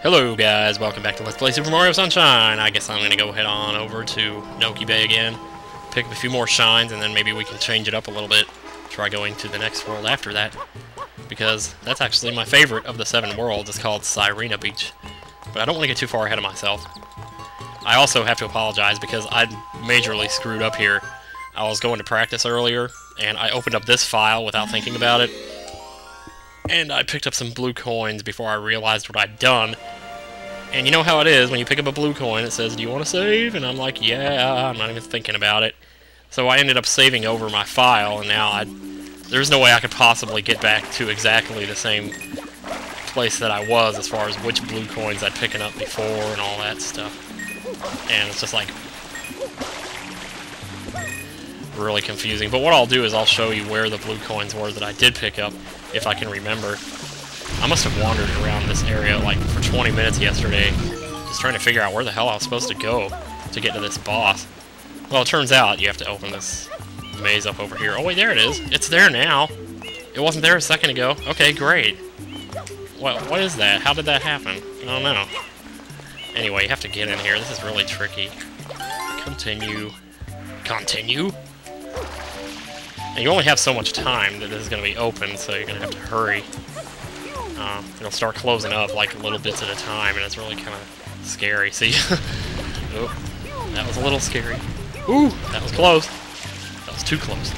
Hello guys, welcome back to Let's Play Super Mario Sunshine. I guess I'm to go head on over to Noki Bay again, pick up a few more shines, and then maybe we can change it up a little bit. Try going to the next world after that. Because that's actually my favorite of the seven worlds. It's called Sirena Beach. But I don't want to get too far ahead of myself. I also have to apologize because I majorly screwed up here. I was going to practice earlier, and I opened up this file without thinking about it, and I picked up some blue coins before I realized what I'd done. And you know how it is, when you pick up a blue coin, it says, do you want to save? And I'm like, yeah, I'm not even thinking about it. So I ended up saving over my file, and now I, there's no way I could possibly get back to exactly the same place that I was as far as which blue coins I'd picking up before and all that stuff. And it's just like, really confusing. But what I'll do is I'll show you where the blue coins were that I did pick up, if I can remember. I must have wandered around this area like for 20 minutes yesterday, just trying to figure out where the hell I was supposed to go to get to this boss. Well, it turns out you have to open this maze up over here. Oh wait, there it is. It's there now. It wasn't there a second ago. Okay, great. What, what is that? How did that happen? I don't know. Anyway, you have to get in here. This is really tricky. Continue. Continue? And you only have so much time that this is going to be open, so you're going to have to hurry. Uh, it'll start closing up like little bits at a time, and it's really kind of scary. See? oh, that was a little scary. Ooh, that was close. That was too close.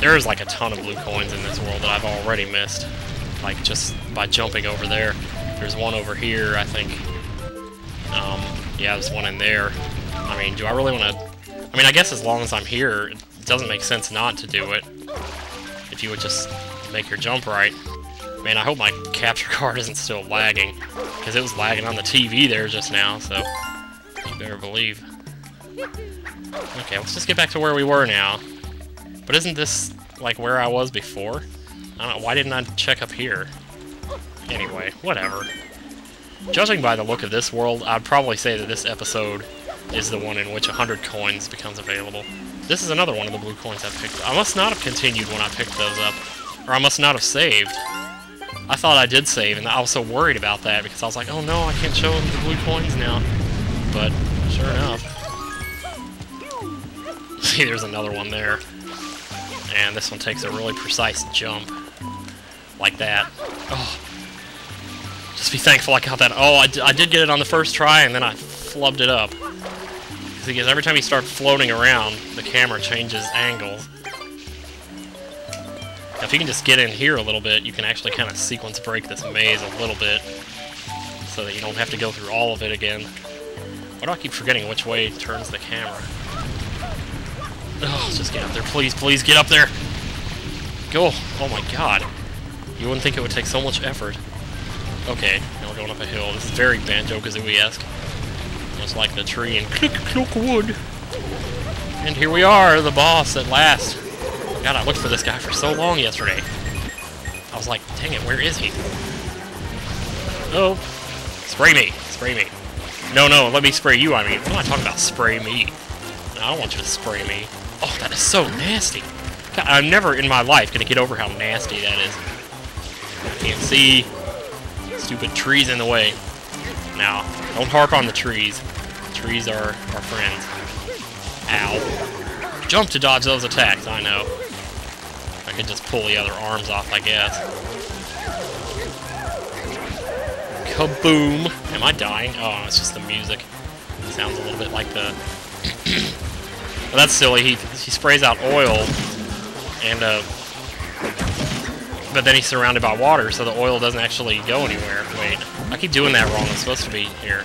There's like a ton of blue coins in this world that I've already missed. Like just by jumping over there. There's one over here, I think. Um, yeah, there's one in there. I mean, do I really want to... I mean, I guess as long as I'm here, doesn't make sense not to do it. If you would just make your jump right. Man, I hope my capture card isn't still lagging. Because it was lagging on the TV there just now, so... You better believe. Okay, let's just get back to where we were now. But isn't this, like, where I was before? I don't why didn't I check up here? Anyway, whatever. Judging by the look of this world, I'd probably say that this episode is the one in which 100 coins becomes available. This is another one of the blue coins I picked up. I must not have continued when I picked those up. Or I must not have saved. I thought I did save, and I was so worried about that because I was like, oh no, I can't show them the blue coins now. But, sure enough. See, there's another one there. And this one takes a really precise jump. Like that. Oh. Just be thankful I got that. Oh, I, I did get it on the first try, and then I flubbed it up. Because every time you start floating around, the camera changes angle. Now, if you can just get in here a little bit, you can actually kind of sequence break this maze a little bit. So that you don't have to go through all of it again. Why do I keep forgetting which way turns the camera? Oh, just get up there. Please, please, get up there! Go! Oh my god. You wouldn't think it would take so much effort. Okay, now we're going up a hill. This is very Banjo-Kazooie-esque. Just like the tree in Click Clock Wood. And here we are, the boss at last. God, I looked for this guy for so long yesterday. I was like, dang it, where is he? Oh. Spray me. Spray me. No, no, let me spray you, I mean. What am I talking about? Spray me. I don't want you to spray me. Oh, that is so nasty. God, I'm never in my life going to get over how nasty that is. I can't see. Stupid trees in the way. Now, don't harp on the trees. Trees are our friends. Ow. Jump to dodge those attacks, I know. I could just pull the other arms off, I guess. Kaboom! Am I dying? Oh, it's just the music. It sounds a little bit like the... well, that's silly. He, he sprays out oil, and, uh... But then he's surrounded by water, so the oil doesn't actually go anywhere. Wait, I keep doing that wrong. It's supposed to be here.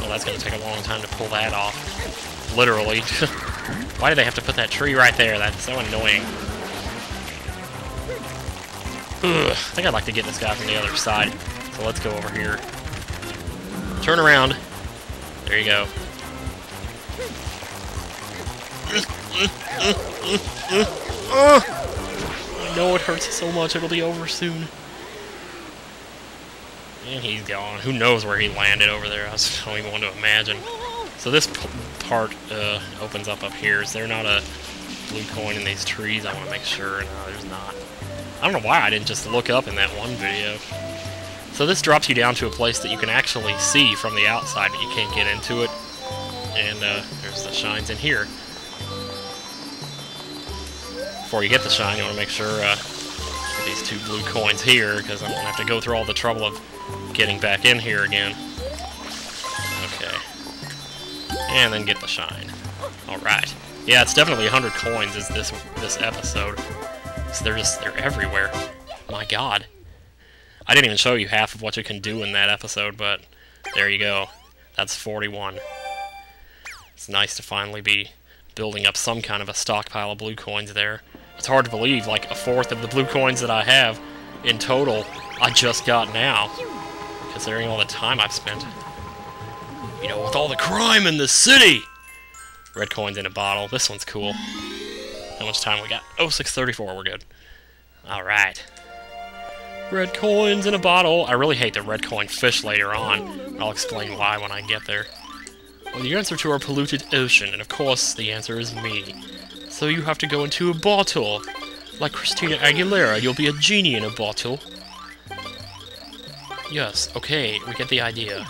Well, that's going to take a long time to pull that off. Literally. Why do they have to put that tree right there? That's so annoying. Ugh, I think I'd like to get this guy from the other side. So let's go over here. Turn around. There you go. Oh, I know it hurts so much, it'll be over soon. And he's gone. Who knows where he landed over there? I don't even want to imagine. So this part uh, opens up up here. Is there not a blue coin in these trees? I want to make sure. No, there's not. I don't know why I didn't just look up in that one video. So this drops you down to a place that you can actually see from the outside, but you can't get into it. And uh, there's the shines in here. Before you get the shine, you want to make sure uh, get these two blue coins here, because I'm going to have to go through all the trouble of getting back in here again. Okay. And then get the shine. Alright. Yeah, it's definitely 100 coins is this this episode. So they're just, they're everywhere. My god. I didn't even show you half of what you can do in that episode, but there you go. That's 41. It's nice to finally be building up some kind of a stockpile of blue coins there. It's hard to believe, like, a fourth of the blue coins that I have in total, I just got now. Considering all the time I've spent. You know, with all the crime in the city! Red coins in a bottle. This one's cool. How much time we got? Oh, 634, we're good. Alright. Red coins in a bottle. I really hate the red coin fish later on. I'll explain why when I get there. Well, the answer to our polluted ocean, and of course the answer is me. So you have to go into a bottle. Like Christina Aguilera, you'll be a genie in a bottle. Yes, okay, we get the idea.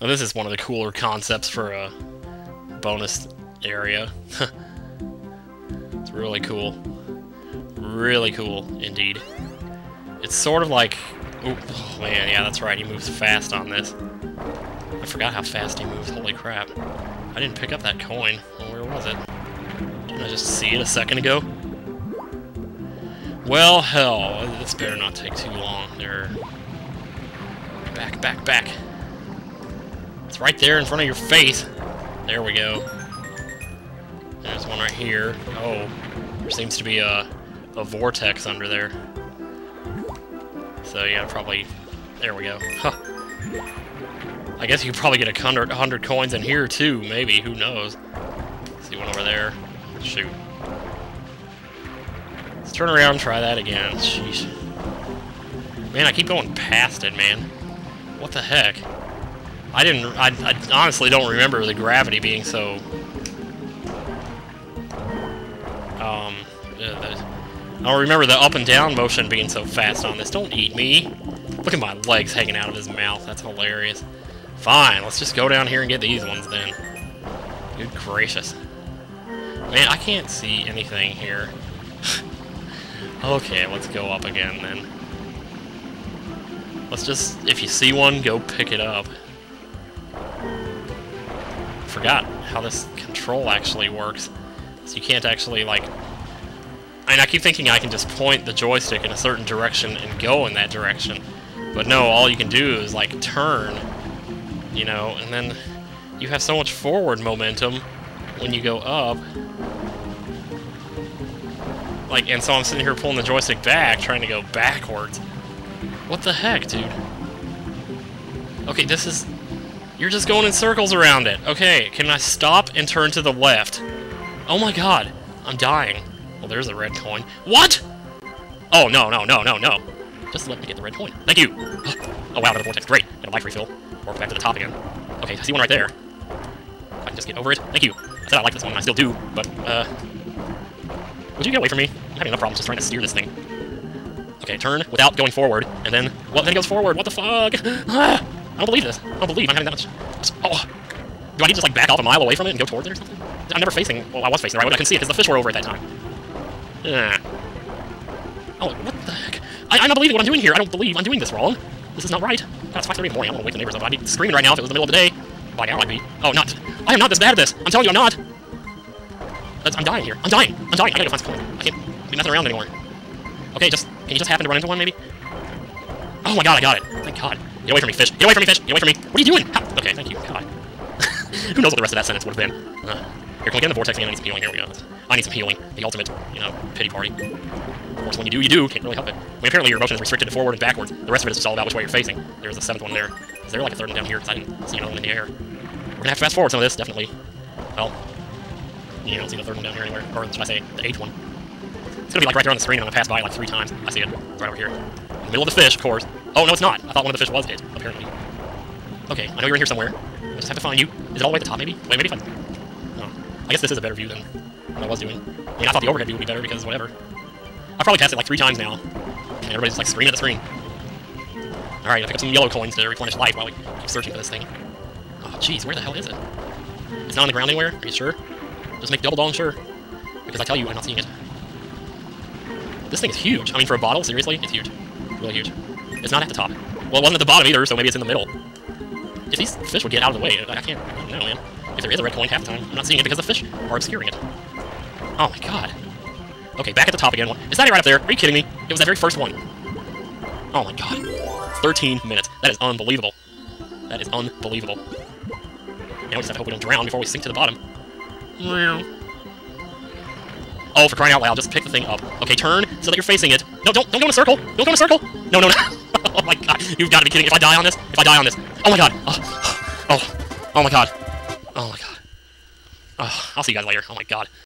Now, this is one of the cooler concepts for a bonus area. it's really cool. Really cool, indeed. It's sort of like... oh, man, yeah, that's right, he moves fast on this. I forgot how fast he moves, holy crap. I didn't pick up that coin. Well, where was it? Didn't I just see it a second ago? Well, hell, this better not take too long. There. Back, back, back. It's right there in front of your face. There we go. There's one right here. Oh, there seems to be a, a vortex under there. So yeah, probably... There we go. Huh. I guess you could probably get a hundred, hundred coins in here too, maybe. Who knows? See one over there. Shoot. Let's turn around and try that again. Jeez. Man, I keep going past it, man. What the heck? I didn't... I, I honestly don't remember the gravity being so... Um... I don't remember the up and down motion being so fast on this. Don't eat me. Look at my legs hanging out of his mouth. That's hilarious. Fine, let's just go down here and get these ones then. Good gracious. Man, I can't see anything here. okay, let's go up again then. Let's just, if you see one, go pick it up. Forgot how this control actually works. So you can't actually, like... I mean, I keep thinking I can just point the joystick in a certain direction and go in that direction. But no, all you can do is, like, turn, you know, and then you have so much forward momentum when you go up. Like, and so I'm sitting here pulling the joystick back, trying to go backwards. What the heck, dude? Okay, this is... You're just going in circles around it. Okay, can I stop and turn to the left? Oh my god, I'm dying. Well, there's a red coin. What? Oh, no, no, no, no, no. Just to let me get the red coin. Thank you! Oh wow, another vortex. Great. Get a life refill. Or back to the top again. Okay, I see one right there. I can just get over it. Thank you. I said I like this one, I still do, but, uh... Would you get away from me? I'm having enough problems just trying to steer this thing. Okay, turn without going forward, and then... Well, then it goes forward. What the fuck? Ah, I don't believe this. I don't believe I'm having that much... Oh! Do I need to just, like, back off a mile away from it and go towards it or something? I'm never facing... Well, I was facing the right way, I couldn't see it because the fish were over at that time. Ah. Oh, what? I, I'm not believing what I'm doing here. I don't believe I'm doing this wrong. This is not right. That's 5.30 in the morning. I want to wake the neighbors up. I'd be screaming right now if it was the middle of the day. By now I'd be. Oh, not. I am not this bad at this. I'm telling you I'm not. That's, I'm dying here. I'm dying. I'm dying. I gotta go find some coin. I can't be around anymore. Okay, just... Can you just happen to run into one, maybe? Oh my god, I got it. Thank god. Get away from me, fish. Get away from me, fish. Get away from me. What are you doing? How? Okay, thank you. God. Who knows what the rest of that sentence would have been. Uh, here, get in the vortex again? I need some healing. Here we go. I need some healing. The ultimate, you know, pity party. Of course, when you do, you do. Can't really help it. I mean, apparently your motion is restricted to forward and backwards. The rest of it is just all about which way you're facing. There's a seventh one there. Is there like a third one down here? Because I didn't see another one in the air. We're gonna have to fast forward some of this, definitely. Well, you don't see the third one down here anywhere. Or should I say, the eighth one. It's gonna be like right there on the screen, I'm gonna pass by like three times. I see it. Right over here. In the middle of the fish, of course. Oh, no, it's not. I thought one of the fish was hit, apparently. Okay, I know you're in here somewhere. I just have to find you. Is it all the way at the top, maybe? Wait, maybe if I... I guess this is a better view than what I was doing. I mean, I thought the overhead view would be better because whatever. I've probably passed it like three times now. And everybody's like screaming at the screen. Alright, I pick up some yellow coins to replenish life while we keep searching for this thing. Oh, jeez, where the hell is it? It's not on the ground anywhere? Are you sure? Just make double dong sure. Because I tell you, I'm not seeing it. This thing is huge. I mean, for a bottle, seriously, it's huge. Really huge. It's not at the top. Well, it wasn't at the bottom either, so maybe it's in the middle. If these fish would get out of the way, I can't, I don't know, man. If there is a red coin half time, I'm not seeing it because the fish are obscuring it. Oh my god. Okay, back at the top again. Is that right up there? Are you kidding me? It was that very first one. Oh my god. 13 minutes. That is unbelievable. That is unbelievable. Now we just have to hope we don't drown before we sink to the bottom. Oh, for crying out loud, just pick the thing up. Okay, turn so that you're facing it. No, don't, don't go in a circle. Don't go in a circle. No, no, no. oh my god, you've got to be kidding. Me. If I die on this, if I die on this. Oh my god. Oh, oh, oh my god. Oh my god. Oh, I'll see you guys later. Oh my god.